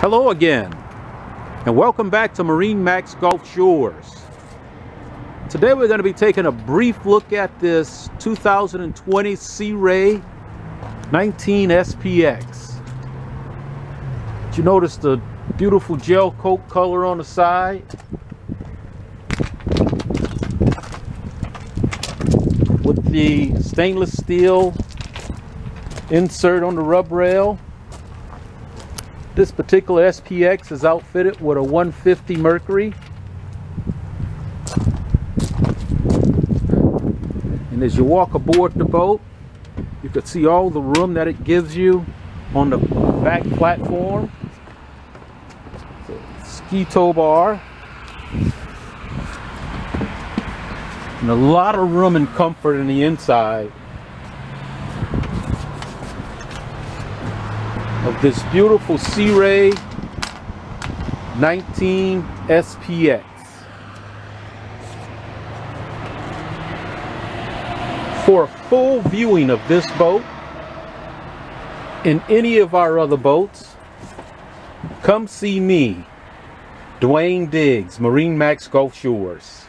Hello again, and welcome back to MarineMax Gulf Shores. Today we're going to be taking a brief look at this 2020 Sea Ray 19 SPX. Did you notice the beautiful gel coat color on the side? With the stainless steel insert on the rub rail this particular SPX is outfitted with a 150 Mercury. And as you walk aboard the boat, you can see all the room that it gives you on the back platform. Ski tow bar. And a lot of room and comfort in the inside. Of this beautiful Sea Ray 19 SPX. For a full viewing of this boat and any of our other boats, come see me, Dwayne Diggs, MarineMax Gulf Shores.